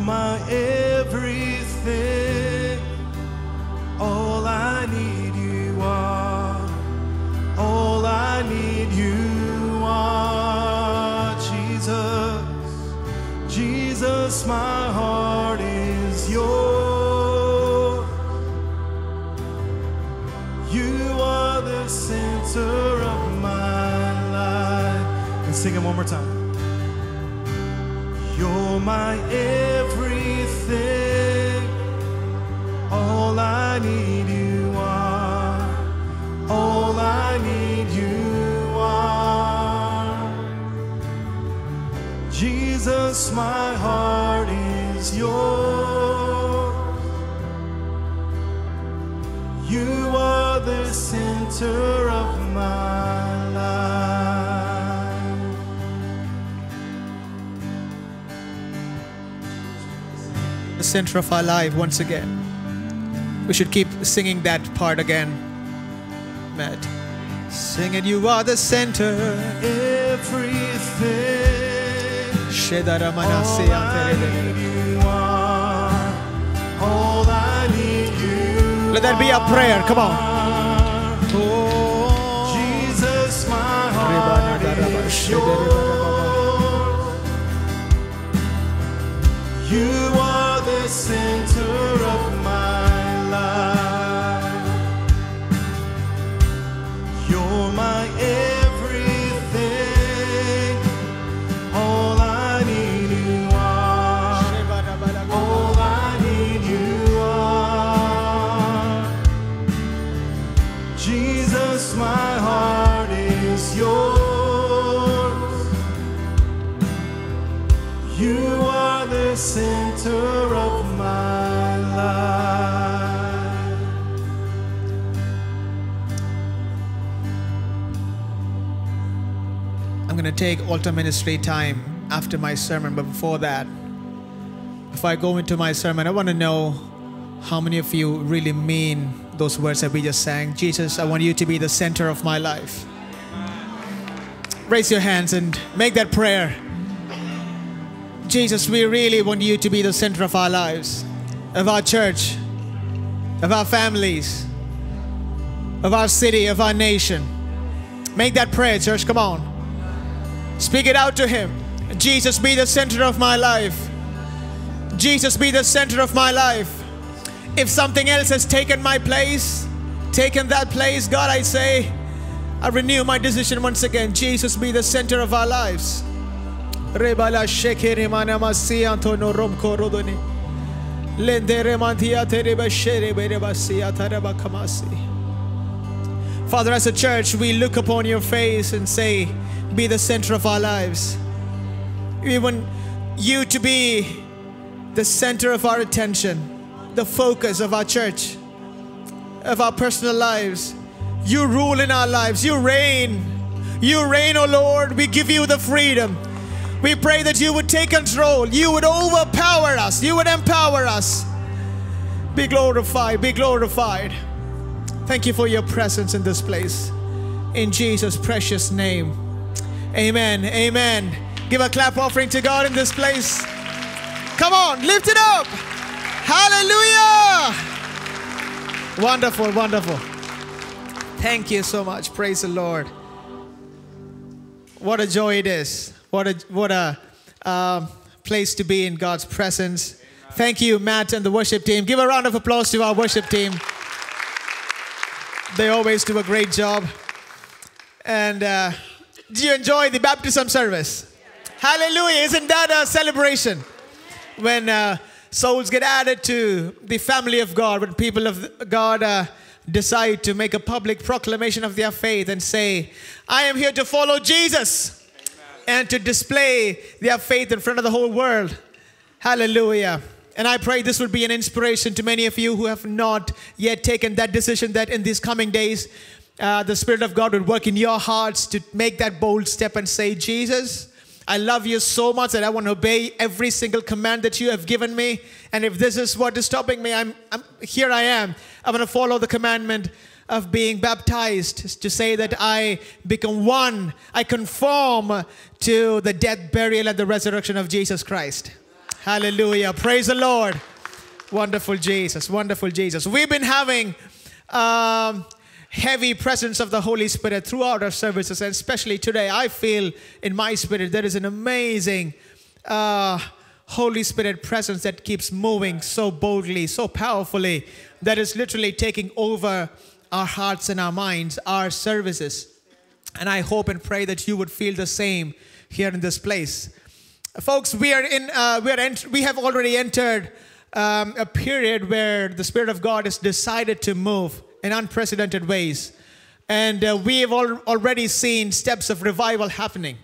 You're my everything. All I need you are. All I need you are. Jesus. Jesus, my heart is yours. You are the center of my life. And sing it one more time. You're my everything. Center of my life. the center of our life once again. We should keep singing that part again. Matt. Sing it, you are the center. Everything. All I need you are. All I need you Let that be our prayer. Come on. You are the center take altar ministry time after my sermon, but before that, before I go into my sermon, I want to know how many of you really mean those words that we just sang. Jesus, I want you to be the center of my life. Raise your hands and make that prayer. Jesus, we really want you to be the center of our lives, of our church, of our families, of our city, of our nation. Make that prayer, church. Come on. Speak it out to Him. Jesus, be the center of my life. Jesus, be the center of my life. If something else has taken my place, taken that place, God, I say, I renew my decision once again. Jesus, be the center of our lives. Father, as a church, we look upon your face and say, Be the center of our lives. We want you to be the center of our attention, the focus of our church, of our personal lives. You rule in our lives, you reign. You reign, O Lord. We give you the freedom. We pray that you would take control, you would overpower us, you would empower us. Be glorified, be glorified. Thank you for your presence in this place. In Jesus' precious name. Amen. Amen. Give a clap offering to God in this place. Come on, lift it up. Hallelujah. Wonderful, wonderful. Thank you so much. Praise the Lord. What a joy it is. What a what a uh, place to be in God's presence. Thank you, Matt and the worship team. Give a round of applause to our worship team. They always do a great job. And uh, do you enjoy the baptism service? Hallelujah. Isn't that a celebration? When uh, souls get added to the family of God, when people of God uh, decide to make a public proclamation of their faith and say, I am here to follow Jesus and to display their faith in front of the whole world. Hallelujah. And I pray this will be an inspiration to many of you who have not yet taken that decision that in these coming days, uh, the Spirit of God would work in your hearts to make that bold step and say, Jesus, I love you so much that I want to obey every single command that you have given me. And if this is what is stopping me, I'm, I'm here I am. I'm going to follow the commandment of being baptized to say that I become one, I conform to the death, burial, and the resurrection of Jesus Christ. Hallelujah. Praise the Lord. Wonderful Jesus. Wonderful Jesus. We've been having um, heavy presence of the Holy Spirit throughout our services, and especially today. I feel in my spirit there is an amazing uh, Holy Spirit presence that keeps moving so boldly, so powerfully, that is literally taking over our hearts and our minds, our services. And I hope and pray that you would feel the same here in this place. Folks, we are in, uh, we, are we have already entered um, a period where the Spirit of God has decided to move in unprecedented ways. And uh, we have al- already seen steps of revival happening.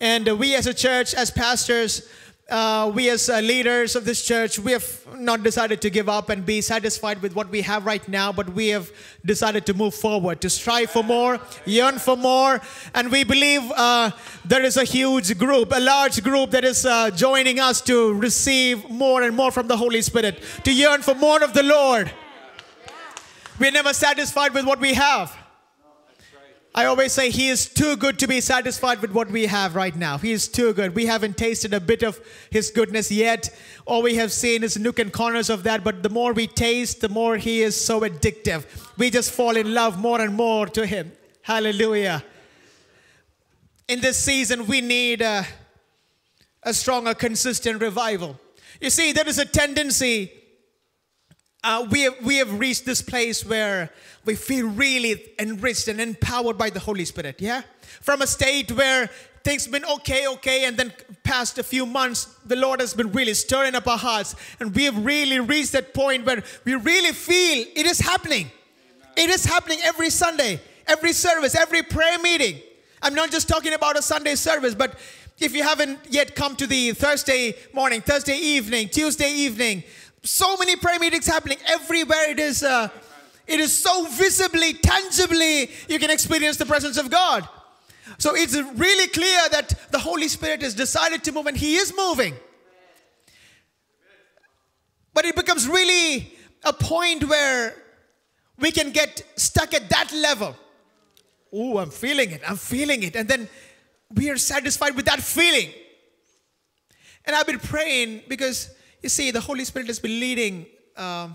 And uh, we as a church, as pastors, uh, we as uh, leaders of this church, we have not decided to give up and be satisfied with what we have right now, but we have decided to move forward, to strive for more, yearn for more. And we believe uh, there is a huge group, a large group that is uh, joining us to receive more and more from the Holy Spirit, to yearn for more of the Lord. We're never satisfied with what we have. I always say he is too good to be satisfied with what we have right now. He is too good. We haven't tasted a bit of his goodness yet. All we have seen is nook and corners of that, but the more we taste, the more he is so addictive. We just fall in love more and more to him. Hallelujah. In this season, we need a, a stronger, consistent revival. You see, there is a tendency uh, we, have, we have reached this place where we feel really enriched and empowered by the Holy Spirit, yeah? From a state where things been okay, okay, and then past a few months, the Lord has been really stirring up our hearts, and we have really reached that point where we really feel it is happening. It is happening every Sunday, every service, every prayer meeting. I'm not just talking about a Sunday service, but if you haven't yet come to the Thursday morning, Thursday evening, Tuesday evening, so many prayer meetings happening everywhere. It is, uh, it is so visibly, tangibly, you can experience the presence of God. So it's really clear that the Holy Spirit has decided to move and He is moving. But it becomes really a point where we can get stuck at that level. Oh, I'm feeling it, I'm feeling it. And then we are satisfied with that feeling. And I've been praying because you see, the Holy Spirit has been leading. Uh,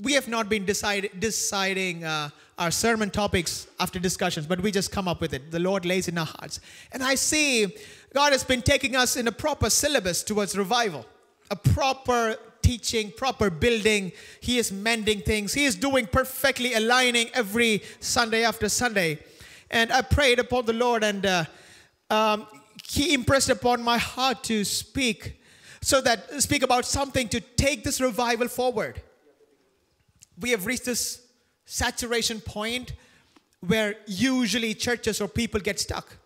we have not been decide, deciding uh, our sermon topics after discussions, but we just come up with it. The Lord lays in our hearts. And I see God has been taking us in a proper syllabus towards revival, a proper teaching, proper building. He is mending things. He is doing perfectly aligning every Sunday after Sunday. And I prayed upon the Lord, and uh, um, He impressed upon my heart to speak so that speak about something to take this revival forward. We have reached this saturation point where usually churches or people get stuck,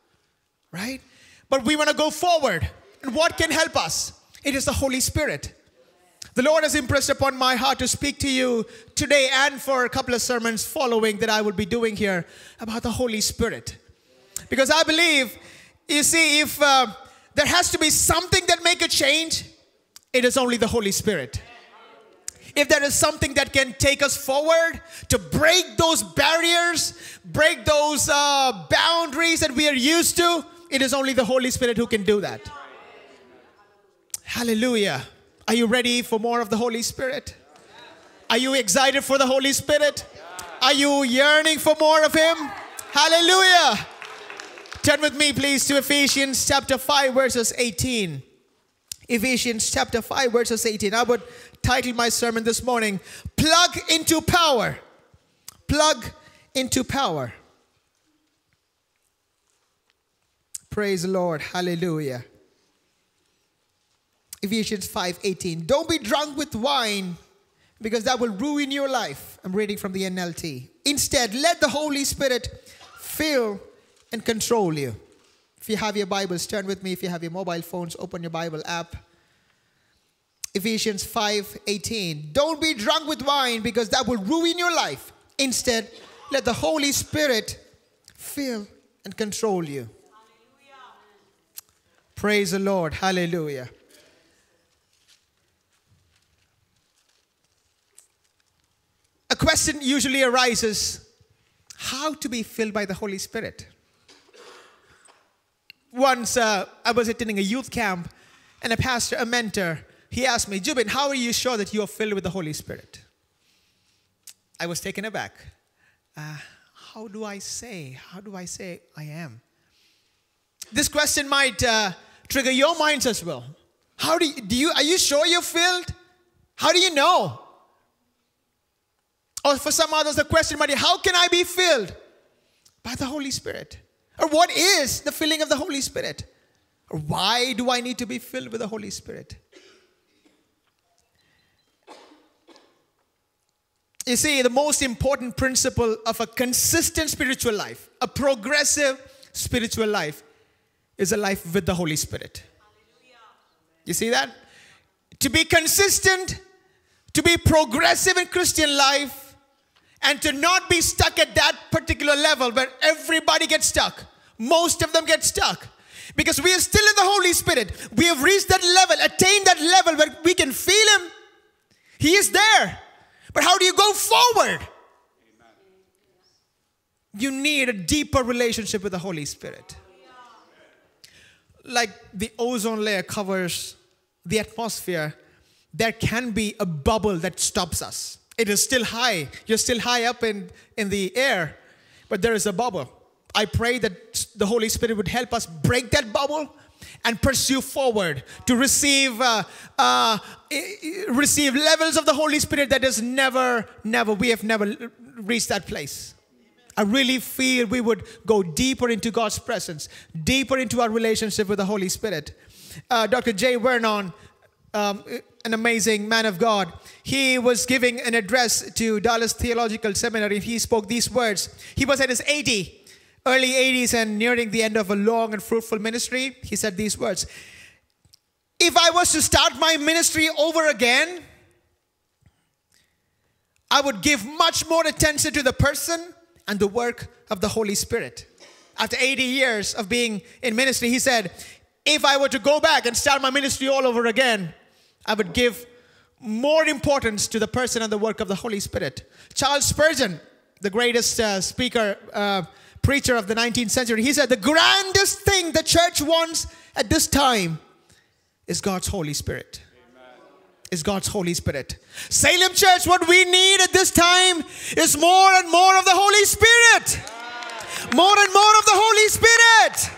right? But we want to go forward. And what can help us? It is the Holy Spirit. The Lord has impressed upon my heart to speak to you today and for a couple of sermons following that I will be doing here about the Holy Spirit. Because I believe, you see, if uh, there has to be something that make a change, it is only the Holy Spirit. If there is something that can take us forward to break those barriers, break those uh, boundaries that we are used to, it is only the Holy Spirit who can do that. Hallelujah. Are you ready for more of the Holy Spirit? Are you excited for the Holy Spirit? Are you yearning for more of Him? Hallelujah. Turn with me, please, to Ephesians chapter 5, verses 18. Ephesians chapter 5, verses 18. I would title my sermon this morning, Plug into Power. Plug into Power. Praise the Lord. Hallelujah. Ephesians 5:18. Don't be drunk with wine because that will ruin your life. I'm reading from the NLT. Instead, let the Holy Spirit fill and control you. If you have your Bibles, turn with me. If you have your mobile phones, open your Bible app. Ephesians 5:18. Don't be drunk with wine because that will ruin your life. Instead, let the Holy Spirit fill and control you. Praise the Lord. Hallelujah. A question usually arises how to be filled by the Holy Spirit. Once uh, I was attending a youth camp, and a pastor, a mentor, he asked me, Jubin, how are you sure that you are filled with the Holy Spirit? I was taken aback. Uh, how do I say? How do I say I am? This question might uh, trigger your minds as well. How do you, do you, are you sure you're filled? How do you know? Or for some others, the question might be, how can I be filled? By the Holy Spirit. Or what is the filling of the Holy Spirit? Or why do I need to be filled with the Holy Spirit? You see, the most important principle of a consistent spiritual life, a progressive spiritual life, is a life with the Holy Spirit. You see that? To be consistent, to be progressive in Christian life, and to not be stuck at that particular level where everybody gets stuck. Most of them get stuck. Because we are still in the Holy Spirit. We have reached that level, attained that level where we can feel Him. He is there. But how do you go forward? You need a deeper relationship with the Holy Spirit. Like the ozone layer covers the atmosphere, there can be a bubble that stops us. It is still high. You're still high up in, in the air, but there is a bubble. I pray that the Holy Spirit would help us break that bubble and pursue forward to receive uh, uh, receive levels of the Holy Spirit that is never, never, we have never reached that place. I really feel we would go deeper into God's presence, deeper into our relationship with the Holy Spirit. Uh, Dr. Jay Vernon, um, an amazing man of God, he was giving an address to Dallas Theological Seminary. He spoke these words. He was at his 80 early 80s and nearing the end of a long and fruitful ministry, he said these words If I was to start my ministry over again, I would give much more attention to the person and the work of the Holy Spirit. After 80 years of being in ministry, he said, If I were to go back and start my ministry all over again, I would give more importance to the person and the work of the Holy Spirit. Charles Spurgeon, the greatest uh, speaker, uh, preacher of the 19th century. He said, The grandest thing the church wants at this time is God's Holy Spirit. Is God's Holy Spirit. Saalem Church, what we need at this time is more and more of the Holy Spirit. More and more of the Holy Spirit.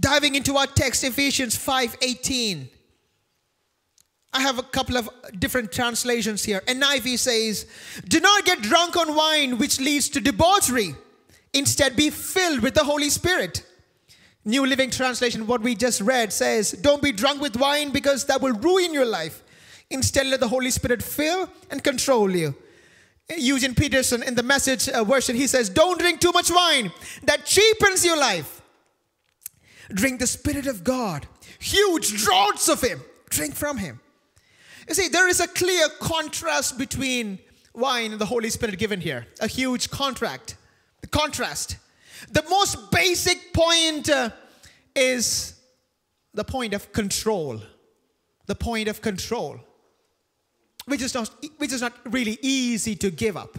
Diving into our text, Ephesians 5 18. I have a couple of different translations here. NIV says, Do not get drunk on wine, which leads to debauchery. Instead, be filled with the Holy Spirit. New Living Translation, what we just read, says, Don't be drunk with wine because that will ruin your life. Instead, let the Holy Spirit fill and control you. Eugene Peterson, in the message uh, version, he says, Don't drink too much wine, that cheapens your life. Drink the Spirit of God, huge draughts of Him. Drink from Him. You see, there is a clear contrast between wine and the Holy Spirit given here. A huge contract. The contrast. The most basic point uh, is the point of control. The point of control. Which is, not, which is not really easy to give up.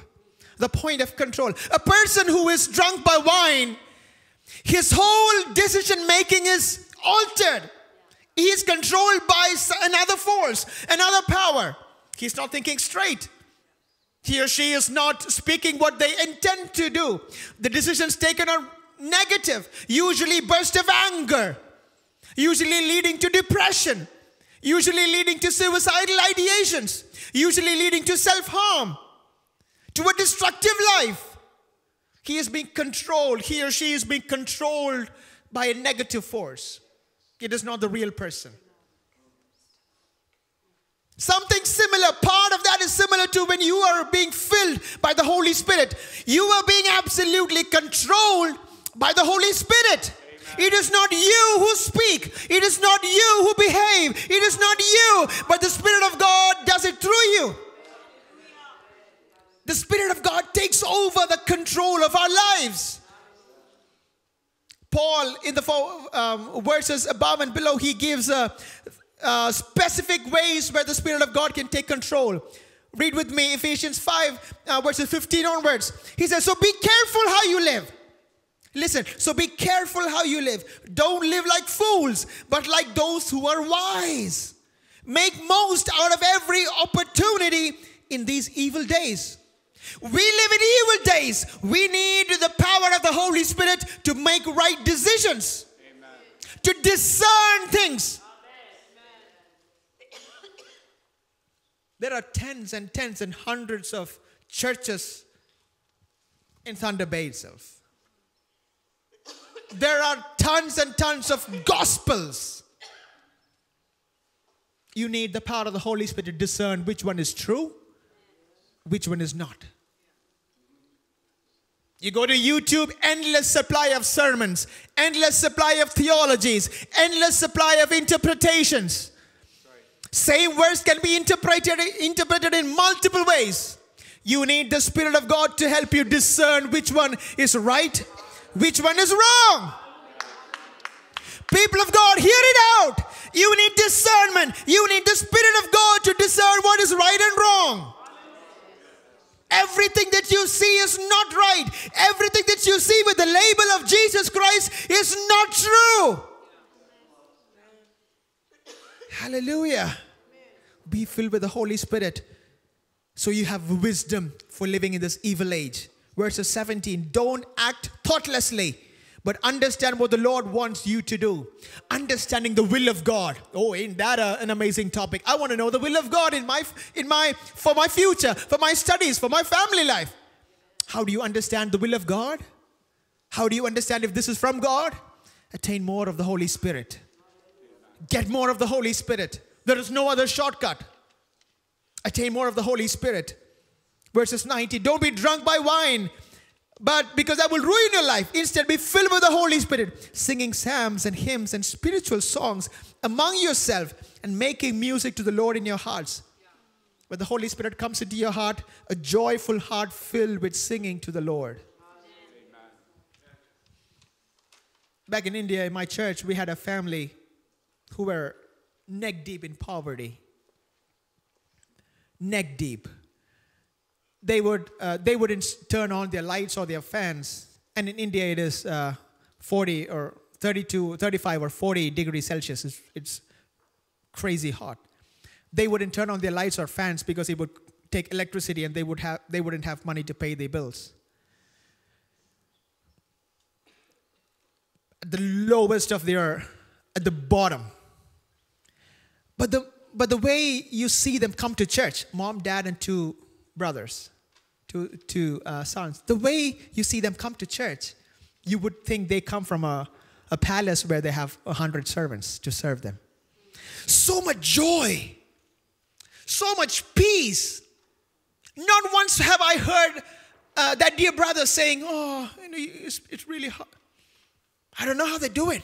The point of control. A person who is drunk by wine, his whole decision making is altered. He is controlled by another force, another power. He's not thinking straight. He or she is not speaking what they intend to do. The decisions taken are negative, usually bursts of anger, usually leading to depression, usually leading to suicidal ideations, usually leading to self harm, to a destructive life. He is being controlled, he or she is being controlled by a negative force. It is not the real person. Something similar, part of that is similar to when you are being filled by the Holy Spirit. You are being absolutely controlled by the Holy Spirit. It is not you who speak. It is not you who behave. It is not you, but the Spirit of God does it through you. The Spirit of God takes over the control of our lives. Paul, in the four um, verses above and below, he gives uh, uh, specific ways where the Spirit of God can take control. Read with me Ephesians 5, uh, verses 15 onwards. He says, So be careful how you live, Listen, so be careful how you live. Don't live like fools, but like those who are wise. Make most out of every opportunity in these evil days. We live in evil days. We need the power of the Holy Spirit to make right decisions, to discern things. There are tens and tens and hundreds of churches in Thunder Bay itself. There are tons and tons of gospels. You need the power of the Holy Spirit to discern which one is true, which one is not. You go to YouTube, endless supply of sermons, endless supply of theologies, endless supply of interpretations. Same verse can be interpreted, interpreted in multiple ways. You need the Spirit of God to help you discern which one is right, which one is wrong. People of God, hear it out. You need discernment. You need the Spirit of God to discern what is right and wrong. Everything that you see is not right. Everything that you see with the label of Jesus Christ is not true. Hallelujah. Be filled with the Holy Spirit so you have wisdom for living in this evil age. Verses 17 Don't act thoughtlessly, but understand what the Lord wants you to do. Understanding the will of God. Oh, ain't that a, an amazing topic? I want to know the will of God in my, in my, for my future, for my studies, for my family life. How do you understand the will of God? How do you understand if this is from God? Attain more of the Holy Spirit. Get more of the Holy Spirit. There is no other shortcut. Attain more of the Holy Spirit. Verses 90 Don't be drunk by wine, but because that will ruin your life. Instead, be filled with the Holy Spirit, singing psalms and hymns and spiritual songs among yourself and making music to the Lord in your hearts. When the Holy Spirit comes into your heart, a joyful heart filled with singing to the Lord. Back in India, in my church, we had a family who were neck deep in poverty. Neck deep. They would uh, they wouldn't turn on their lights or their fans, and in India it is uh, 40 or 32, 35 or 40 degrees Celsius. It's, it's crazy hot. They wouldn't turn on their lights or fans because it would take electricity, and they would have they wouldn't have money to pay their bills. At the lowest of their at the bottom but the, but the way you see them come to church, mom, dad, and two brothers, two, two uh, sons, the way you see them come to church, you would think they come from a, a palace where they have a hundred servants to serve them. So much joy, so much peace. Not once have I heard uh, that dear brother saying, Oh, you know, it's, it's really hard. I don't know how they do it.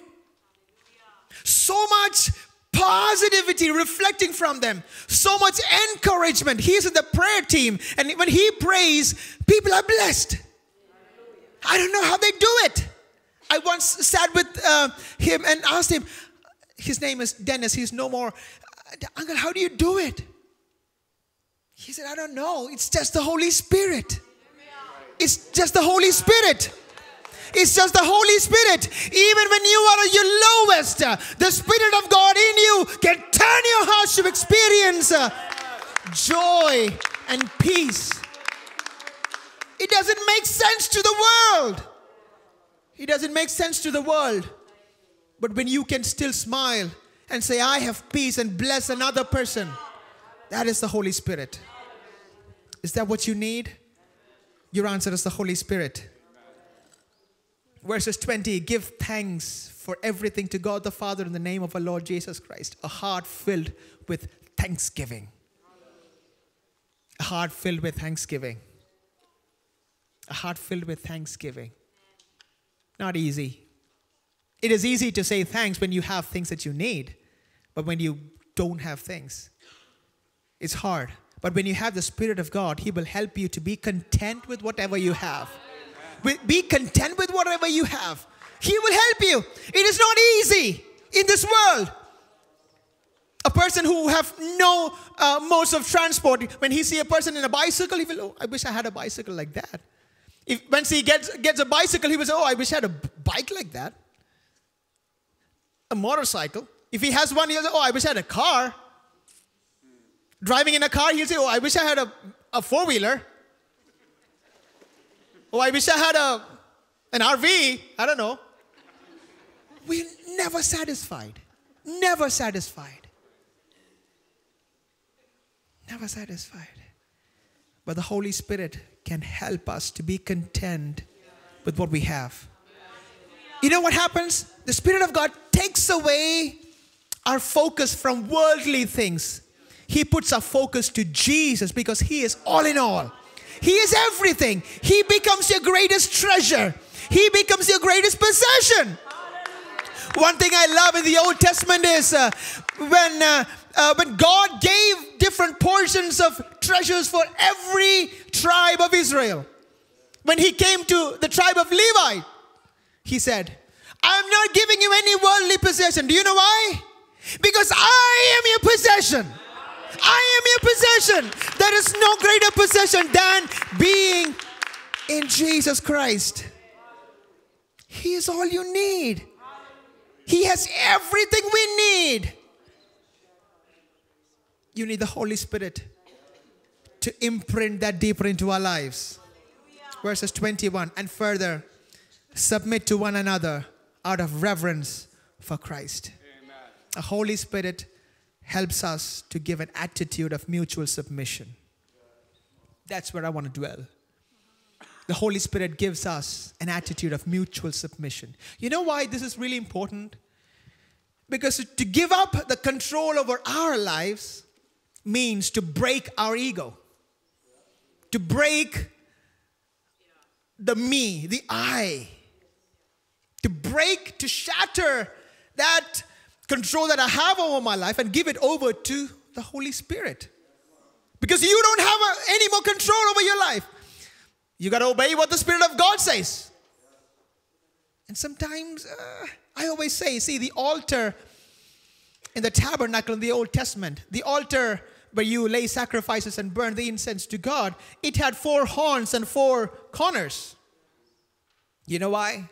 So much positivity reflecting from them, so much encouragement. He's in the prayer team, and when he prays, people are blessed. I don't know how they do it. I once sat with uh, him and asked him, his name is Dennis, he's no more. Uncle, how do you do it? He said, I don't know. It's just the Holy Spirit. It's just the Holy Spirit. It's just the Holy Spirit. Even when you are at your lowest, the Spirit of God in you can turn your hearts to experience uh, joy and peace. It doesn't make sense to the world. It doesn't make sense to the world. But when you can still smile and say, I have peace and bless another person, that is the Holy Spirit. Is that what you need? Your answer is the Holy Spirit. Verses 20 Give thanks for everything to God the Father in the name of our Lord Jesus Christ. A heart filled with thanksgiving. A heart filled with thanksgiving. A heart filled with thanksgiving. Not easy. It is easy to say thanks when you have things that you need, but when you don't have things, it's hard. But when you have the Spirit of God, He will help you to be content with whatever you have. Be content with whatever you have. He will help you. It is not easy in this world. A person who have no uh, modes of transport, when he see a person in a bicycle, he will, oh, I wish I had a bicycle like that. If once he gets gets a bicycle, he will say, "Oh, I wish I had a bike like that." A motorcycle. If he has one, he'll say, "Oh, I wish I had a car." Driving in a car, he'll say, "Oh, I wish I had a, a four wheeler." Oh, I wish I had a an RV. I don't know. We're never satisfied. Never satisfied. Never satisfied. But the Holy Spirit can help us to be content with what we have. You know what happens? The Spirit of God takes away our focus from worldly things. He puts our focus to Jesus because He is all in all. He is everything. He becomes your greatest treasure. He becomes your greatest possession. One thing I love in the Old Testament is uh, when uh, uh, when God gave different portions of treasures for every tribe of Israel. When He came to the tribe of Levi, He said, "I'm not giving you any worldly possession." Do you know why? Because I am your possession. I am your possession. There is no greater possession than being in Jesus Christ. He is all you need. He has everything we need. You need the Holy Spirit to imprint that deeper into our lives. Verses 21 and further, submit to one another out of reverence for Christ. The Holy Spirit helps us to give an attitude of mutual submission. That's where I want to dwell. The Holy Spirit gives us an attitude of mutual submission. You know why this is really important? Because to give up the control over our lives means to break our ego, to break the me, the I, to break, to shatter that control that I have over my life and give it over to the Holy Spirit. Because you don't have a, any more control over your life. You got to obey what the Spirit of God says. And sometimes, uh, I always say, see, the altar in the tabernacle in the Old Testament, the altar where you lay sacrifices and burn the incense to God, it had four horns and four corners. You know why?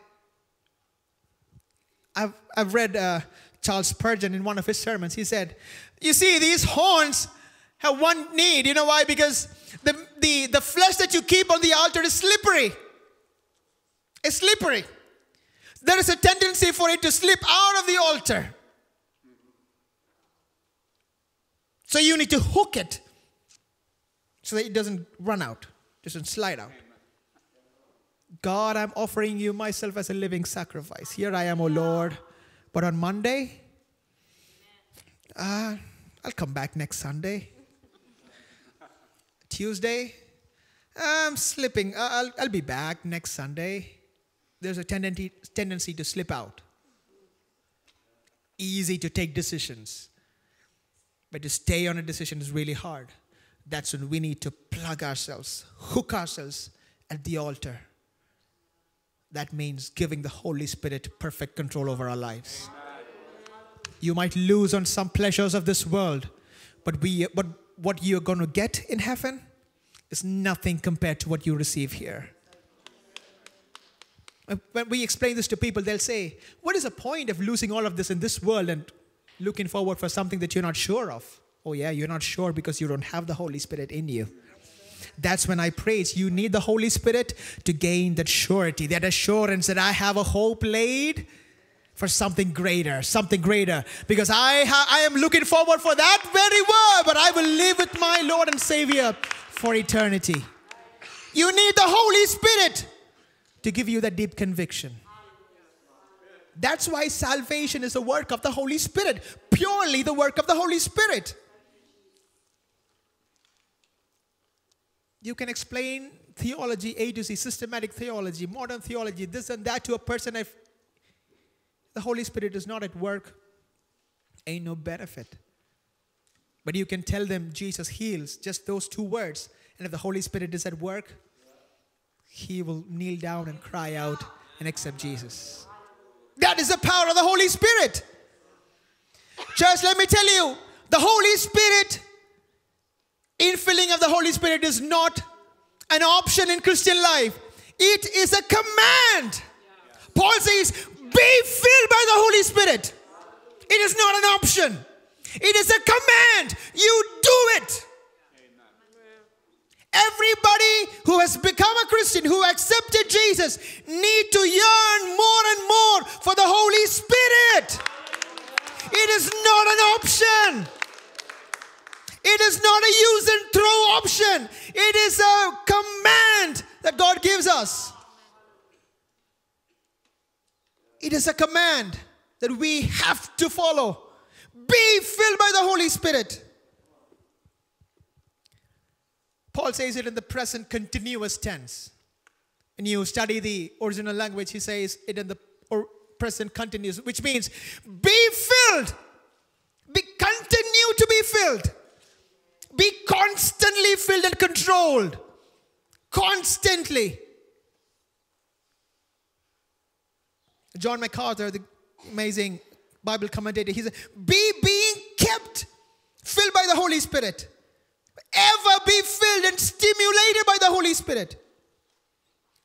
I've, I've read uh, Charles Spurgeon in one of his sermons. He said, You see, these horns have one need. You know why? Because the, the, the flesh that you keep on the altar is slippery. It's slippery. There is a tendency for it to slip out of the altar. So you need to hook it so that it doesn't run out, doesn't slide out. God, I'm offering you myself as a living sacrifice. Here I am, O Lord. But on Monday, uh, I'll come back next Sunday. Tuesday, I'm slipping. I'll, I'll be back next Sunday. There's a tendency, tendency to slip out. Easy to take decisions, but to stay on a decision is really hard. That's when we need to plug ourselves, hook ourselves at the altar. That means giving the Holy Spirit perfect control over our lives. You might lose on some pleasures of this world, but we, but what you're going to get in heaven is nothing compared to what you receive here. When we explain this to people, they'll say, What is the point of losing all of this in this world and looking forward for something that you're not sure of? Oh, yeah, you're not sure because you don't have the Holy Spirit in you. That's when I praise. You need the Holy Spirit to gain that surety, that assurance that I have a hope laid for something greater, something greater. Because I, I am looking forward for that very word, but I will live with my Lord and Savior for eternity. You need the Holy Spirit to give you that deep conviction. That's why salvation is the work of the Holy Spirit, purely the work of the Holy Spirit. You can explain theology A to Z, systematic theology, modern theology, this and that to a person. If the Holy Spirit is not at work, ain't no benefit. But you can tell them Jesus heals, just those two words. And if the Holy Spirit is at work, he will kneel down and cry out and accept Jesus. That is the power of the Holy Spirit. Church, let me tell you, the Holy Spirit, infilling of the Holy Spirit is not an option in Christian life. It is a command. Paul says, Be filled by the Holy Spirit. It is not an option, it is a command. You do it. Everybody who has become a Christian, who accepted Jesus, need to yearn more and more for the Holy Spirit. It is not an option. It is not a use and throw option. It is a command that God gives us. It is a command that we have to follow. Be filled by the Holy Spirit. Paul says it in the present continuous tense. When you study the original language, he says it in the present continuous, which means be filled. Be continue to be filled. Be constantly filled and controlled. Constantly. John MacArthur, the amazing Bible commentator, he said, Be being kept filled by the Holy Spirit. Ever be filled and stimulated by the Holy Spirit.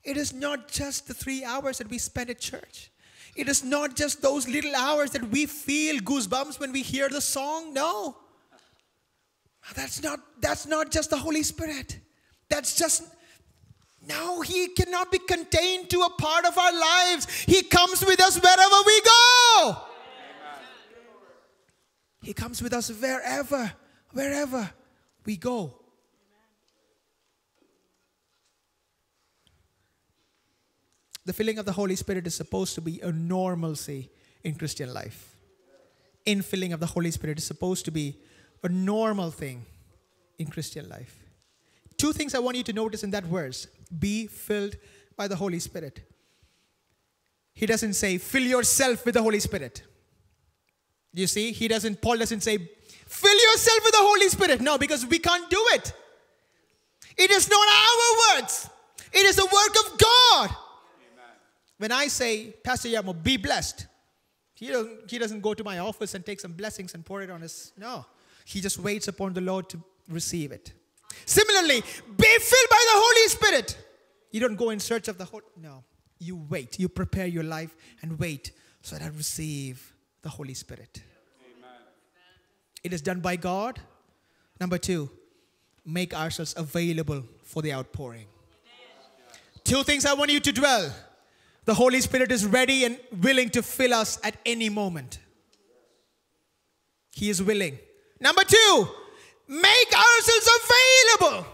It is not just the three hours that we spend at church. It is not just those little hours that we feel goosebumps when we hear the song. No. That's not that's not just the Holy Spirit. That's just no, he cannot be contained to a part of our lives. He comes with us wherever we go. He comes with us wherever, wherever we go. The filling of the Holy Spirit is supposed to be a normalcy in Christian life. Infilling of the Holy Spirit is supposed to be a normal thing in Christian life. Two things I want you to notice in that verse be filled by the Holy Spirit. He doesn't say, fill yourself with the Holy Spirit. You see, he doesn't, Paul doesn't say, fill yourself with the Holy Spirit. No, because we can't do it. It is not our words, it is the work of God. Amen. When I say, Pastor Yamo, be blessed, he doesn't, he doesn't go to my office and take some blessings and pour it on us. No, he just waits upon the Lord to receive it. Similarly, be filled by the Holy Spirit. You don't go in search of the Holy. No, you wait. You prepare your life and wait so that I receive the Holy Spirit. Amen. It is done by God. Number two, make ourselves available for the outpouring. Two things I want you to dwell. The Holy Spirit is ready and willing to fill us at any moment. He is willing. Number two, make ourselves available.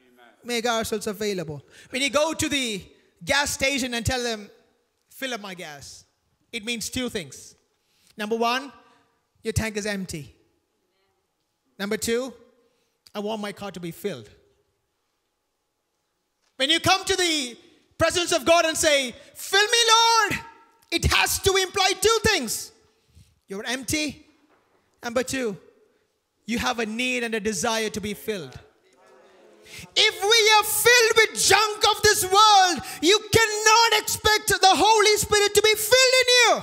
Amen. Make ourselves available. When you go to the gas station and tell them, fill up my gas, it means two things. Number one, your tank is empty. Number two, I want my car to be filled. When you come to the presence of God and say, Fill me, Lord, it has to imply two things. You're empty. Number two, you have a need and a desire to be filled. If we are filled with junk of this world, you cannot expect the Holy Spirit to be filled in you.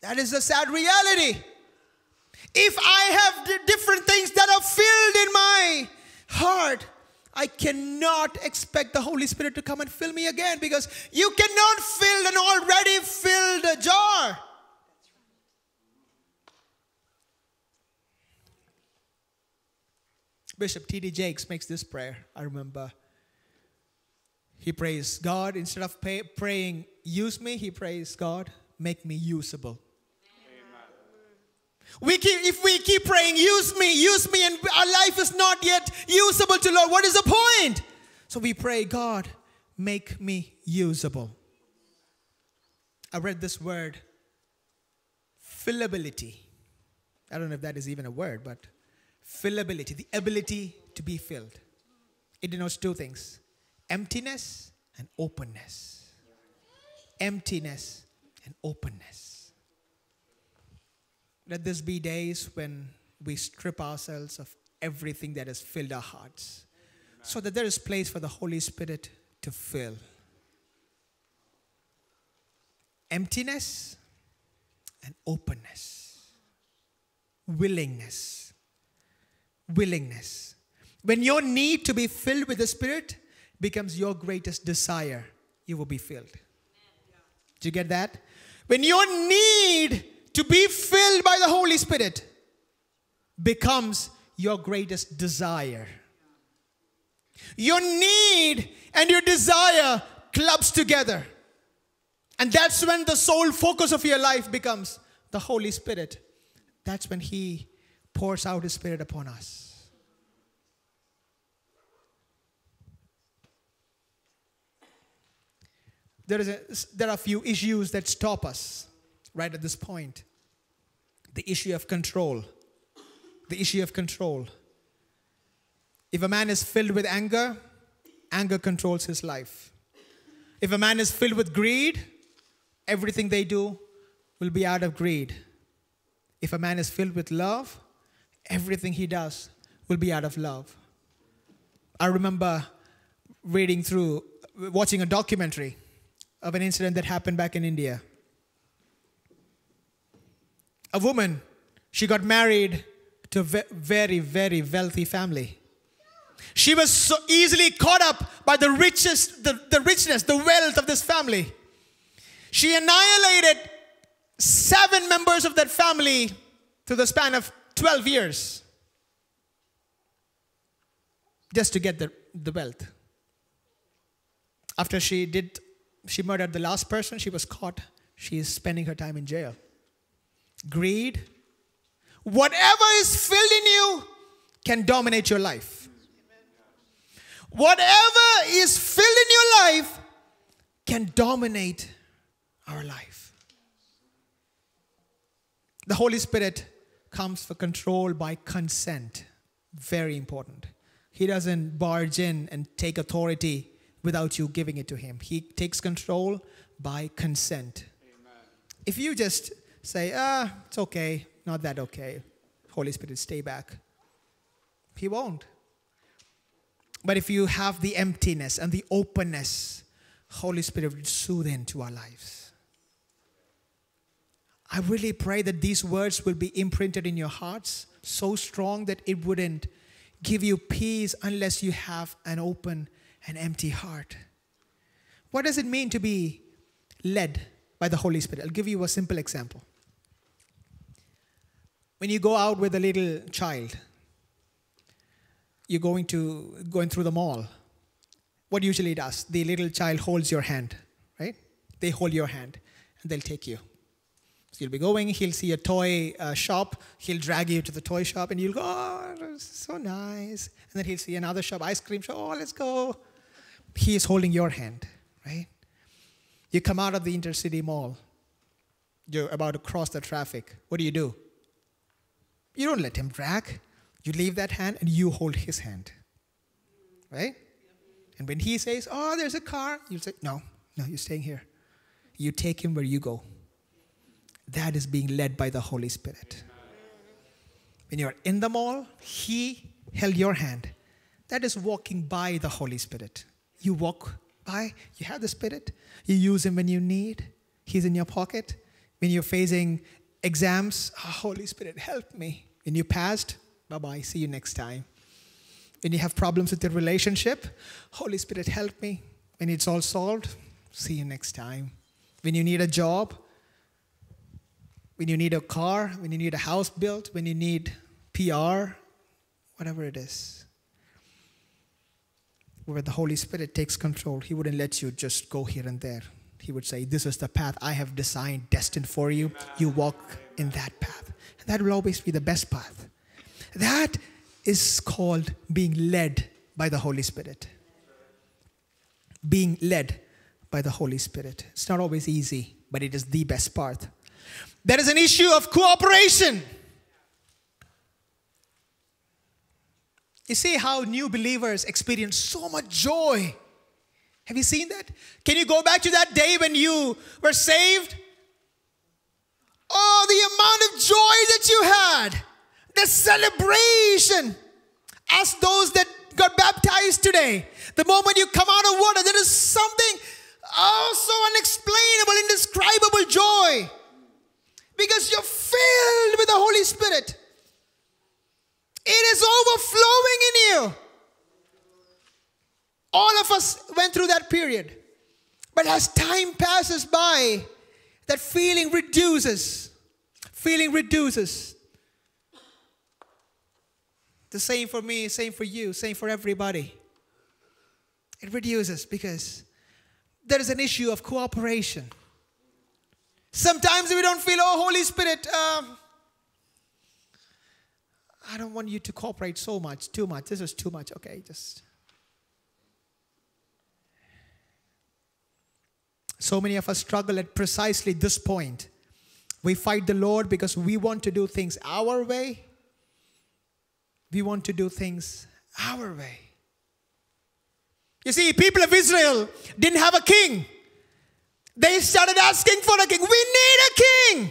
That is a sad reality. If I have different things that are filled in my heart, I cannot expect the Holy Spirit to come and fill me again because you cannot fill an already filled jar. Bishop T.D. Jakes makes this prayer, I remember. He prays, God, instead of pay, praying, use me, he prays, God, make me usable. We keep, if we keep praying, use me, use me, and our life is not yet usable to Lord, what is the point? So we pray, God, make me usable. I read this word, fillability. I don't know if that is even a word, but fillability, the ability to be filled. It denotes two things emptiness and openness. Emptiness and openness. Let this be days when we strip ourselves of everything that has filled our hearts so that there is place for the Holy Spirit to fill. Emptiness and openness, willingness willingness. When your need to be filled with the Spirit becomes your greatest desire, you will be filled. Do you get that? When your need to be filled by the Holy Spirit becomes your greatest desire. Your need and your desire clubs together. And that's when the sole focus of your life becomes the Holy Spirit. That's when He pours out His Spirit upon us. There, is a, there are a few issues that stop us right at this point. The issue of control. The issue of control. If a man is filled with anger, anger controls his life. If a man is filled with greed, everything they do will be out of greed. If a man is filled with love, everything he does will be out of love. I remember reading through, watching a documentary of an incident that happened back in India. A woman, she got married to a very, very wealthy family. She was so easily caught up by the richest, the, the richness, the wealth of this family. She annihilated seven members of that family through the span of 12 years just to get the, the wealth. After she did, she murdered the last person, she was caught. She is spending her time in jail. Greed, whatever is filled in you can dominate your life. Whatever is filled in your life can dominate our life. The Holy Spirit comes for control by consent. Very important. He doesn't barge in and take authority without you giving it to him. He takes control by consent. Amen. If you just say, ah, it's okay, not that okay, Holy Spirit, stay back, he won't. But if you have the emptiness and the openness, Holy Spirit will soothe into our lives. I really pray that these words will be imprinted in your hearts so strong that it wouldn't give you peace unless you have an open and empty heart. What does it mean to be led by the Holy Spirit? I'll give you a simple example. When you go out with a little child, you're going to going through the mall. What usually does? The little child holds your hand, right? They hold your hand and they'll take you. So you'll be going, he'll see a toy uh, shop, he'll drag you to the toy shop, and you'll go, oh, so nice. And then he'll see another shop, ice cream shop, oh, let's go. He is holding your hand, right? You come out of the intercity mall, you're about to cross the traffic. What do you do? You don't let him drag. You leave that hand and you hold his hand, right? And when he says, oh, there's a car, you say, no, no, you're staying here. You take him where you go. That is being led by the Holy Spirit. When you're in the mall, He held your hand. That is walking by the Holy Spirit. You walk by, you have the Spirit, you use Him when you need, He's in your pocket. When you're facing exams, oh, Holy Spirit, help me. When you passed, bye bye, see you next time. When you have problems with your relationship, Holy Spirit, help me. When it's all solved, see you next time. When you need a job, when you need a car, when you need a house built, when you need PR, whatever it is. Where the Holy Spirit takes control, He wouldn't let you just go here and there. He would say, This is the path I have designed, destined for you. You walk in that path. And that will always be the best path. That is called being led by the Holy Spirit. Being led by the Holy Spirit. It's not always easy, but it is the best path. There is an issue of cooperation. You see how new believers experience so much joy. Have you seen that? Can you go back to that day when you were saved? Oh, the amount of joy that you had, the celebration. As those that got baptized today, the moment you come out of water, there is something oh so unexplainable, indescribable joy because you're filled with the Holy Spirit. It is overflowing in you. All of us went through that period. But as time passes by, that feeling reduces. Feeling reduces. The same for me, same for you, same for everybody. It reduces because there is an issue of cooperation. Sometimes we don't feel, oh, Holy Spirit, um, I don't want you to cooperate so much, too much. This is too much. Okay, just. So many of us struggle at precisely this point. We fight the Lord because we want to do things our way. We want to do things our way. You see, people of Israel didn't have a king. They started asking for a king. We need a king.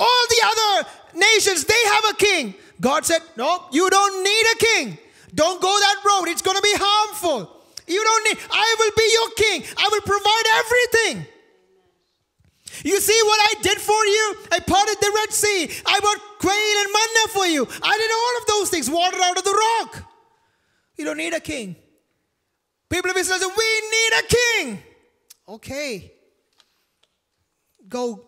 All the other nations, they have a king. God said, No, you don't need a king. Don't go that road. It's going to be harmful. You don't need, I will be your king. I will provide everything. You see what I did for you? I parted the Red Sea. I brought quail and manna for you. I did all of those things, water out of the rock. You don't need a king. People of Israel say, We need a king. Okay. Go.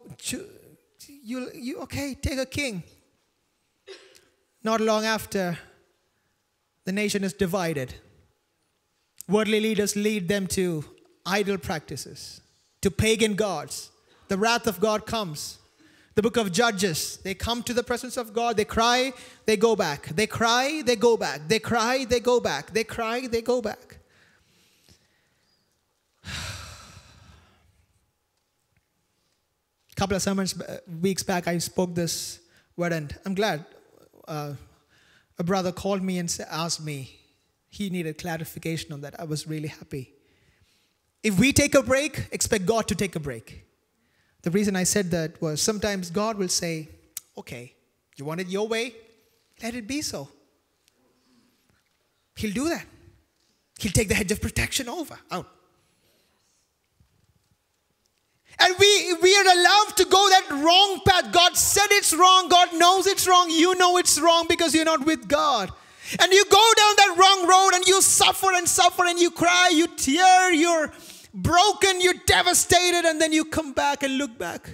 You, you, okay, take a king. Not long after, the nation is divided. Worldly leaders lead them to idol practices, to pagan gods. The wrath of God comes. The book of Judges, they come to the presence of God, they cry, they go back. They cry, they go back. They cry, they go back. They cry, they go back. A couple of sermons uh, weeks back, I spoke this word, and I'm glad uh, a brother called me and asked me, he needed clarification on that. I was really happy. If we take a break, expect God to take a break. The reason I said that was sometimes God will say, okay, you want it your way? Let it be so. He'll do that. He'll take the hedge of protection over, out. And we, we are allowed to go that wrong path. God said it's wrong. God knows it's wrong. You know it's wrong because you're not with God. And you go down that wrong road and you suffer and suffer and you cry, you tear, you're broken, you're devastated, and then you come back and look back.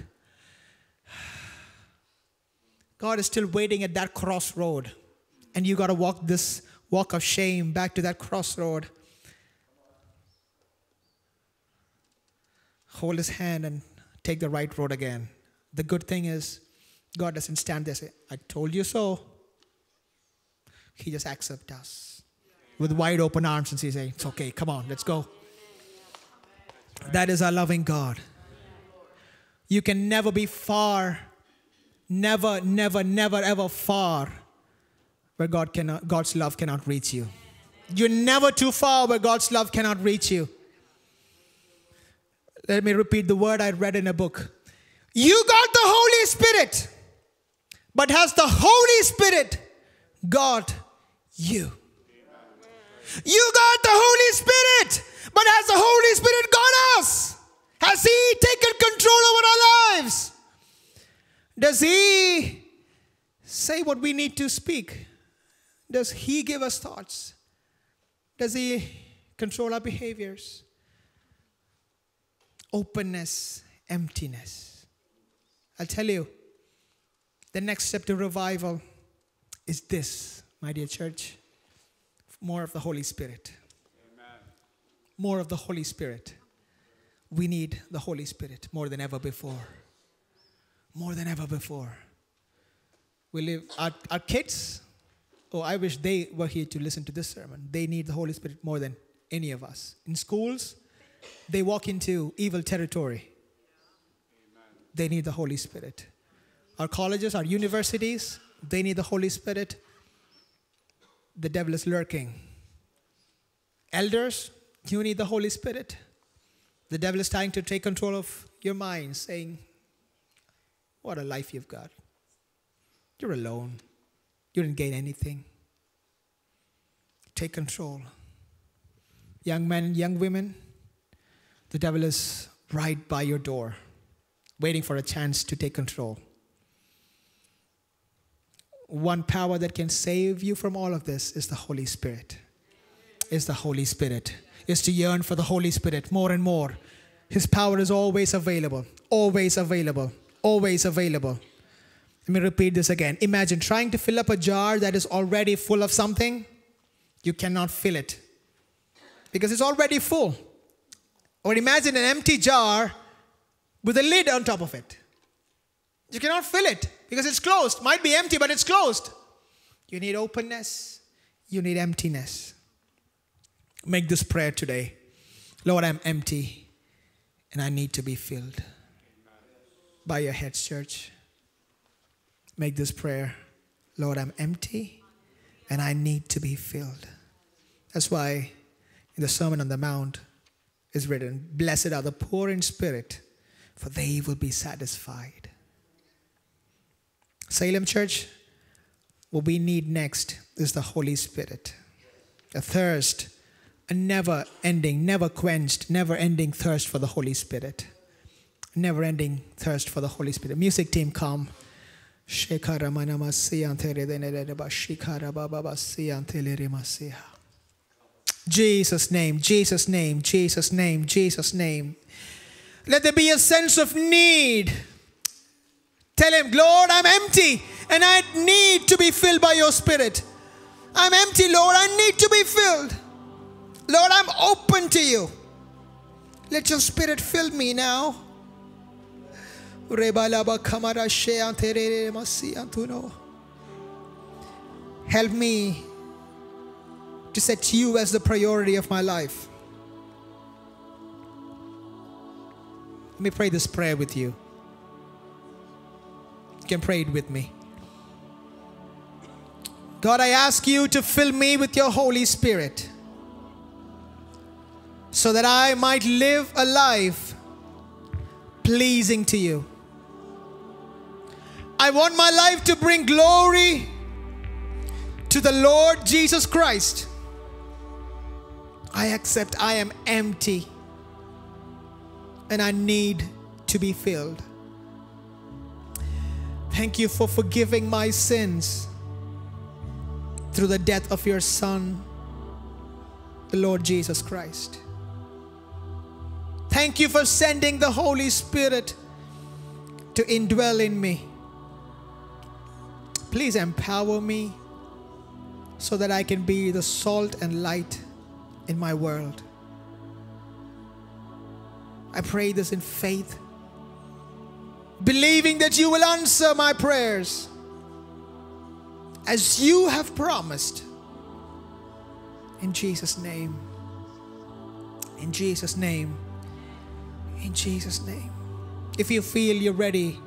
God is still waiting at that crossroad. And you got to walk this walk of shame back to that crossroad. Hold his hand and take the right road again. The good thing is, God doesn't stand there and say, I told you so. He just accepts us with wide open arms and says, It's okay, come on, let's go. That is our loving God. You can never be far, never, never, never, ever far where God cannot, God's love cannot reach you. You're never too far where God's love cannot reach you. Let me repeat the word I read in a book. You got the Holy Spirit, but has the Holy Spirit got you? You got the Holy Spirit, but has the Holy Spirit got us? Has He taken control over our lives? Does He say what we need to speak? Does He give us thoughts? Does He control our behaviors? Openness, emptiness. I'll tell you, the next step to revival is this, my dear church more of the Holy Spirit. Amen. More of the Holy Spirit. We need the Holy Spirit more than ever before. More than ever before. We live, our, our kids, oh, I wish they were here to listen to this sermon. They need the Holy Spirit more than any of us. In schools, they walk into evil territory. They need the Holy Spirit. Our colleges, our universities, they need the Holy Spirit. The devil is lurking. Elders, you need the Holy Spirit. The devil is trying to take control of your mind, saying, What a life you've got. You're alone. You didn't gain anything. Take control. Young men, young women, the devil is right by your door, waiting for a chance to take control. One power that can save you from all of this is the Holy Spirit. Is the Holy Spirit. is to yearn for the Holy Spirit more and more. His power is always available, always available, always available. Let me repeat this again. Imagine trying to fill up a jar that is already full of something. You cannot fill it because it's already full. Or imagine an empty jar with a lid on top of it. You cannot fill it because it's closed. Might be empty, but it's closed. You need openness, you need emptiness. Make this prayer today Lord, I'm empty and I need to be filled. By your heads, church. Make this prayer Lord, I'm empty and I need to be filled. That's why in the Sermon on the Mount is written, Blessed are the poor in spirit, for they will be satisfied. Saalem Church, what we need next is the Holy Spirit. A thirst, a never ending, never quenched, never ending thirst for the Holy Spirit. Never ending thirst for the Holy Spirit. Music team, come. Jesus' name, Jesus' name, Jesus' name, Jesus' name. Let there be a sense of need. Tell him, Lord, I'm empty and I need to be filled by your spirit. I'm empty, Lord, I need to be filled. Lord, I'm open to you. Let your spirit fill me now. Help me to set you as the priority of my life. Let me pray this prayer with you. You can pray it with me. God, I ask you to fill me with your Holy Spirit so that I might live a life pleasing to you. I want my life to bring glory to the Lord Jesus Christ. I accept I am empty and I need to be filled. Thank you for forgiving my sins through the death of your Son, the Lord Jesus Christ. Thank you for sending the Holy Spirit to indwell in me. Please empower me so that I can be the salt and light in my world. I pray this in faith, believing that you will answer my prayers as you have promised. In Jesus' name. In Jesus' name. In Jesus' name. If you feel you're ready,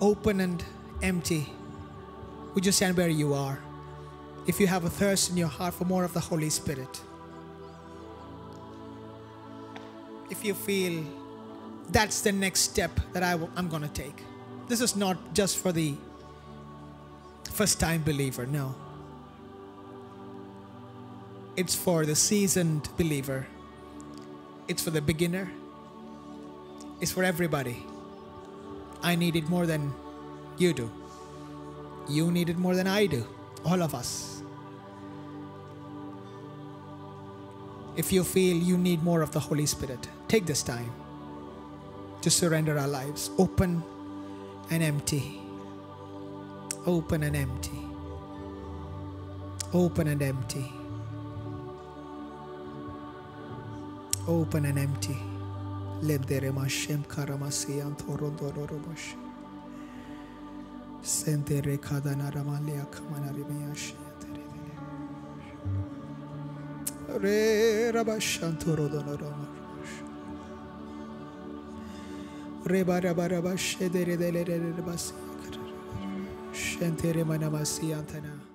open and empty, would you stand where you are? If you have a thirst in your heart for more of the Holy Spirit, if you feel that's the next step that I w- I'm going to take, this is not just for the first time believer, no. It's for the seasoned believer, it's for the beginner, it's for everybody. I need it more than you do. You need it more than I do. All of us. If you feel you need more of the Holy Spirit, take this time to surrender our lives open and empty. Open and empty. Open and empty. Open and empty. Lendere mashem karamasi antorondororobosh. Sentere re rabaşşantorodonor reba reba reba şedere delere reba şentere manamasi antana